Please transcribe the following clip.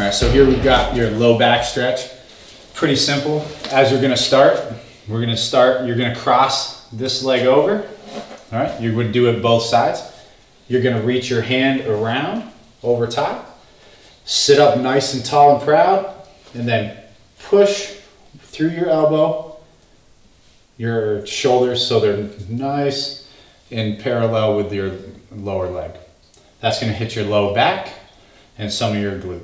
All right, so here we've got your low back stretch. Pretty simple. As you're gonna start, we're gonna start, you're gonna cross this leg over. All right, you would do it both sides. You're gonna reach your hand around over top, sit up nice and tall and proud, and then push through your elbow, your shoulders so they're nice and parallel with your lower leg. That's gonna hit your low back and some of your glute.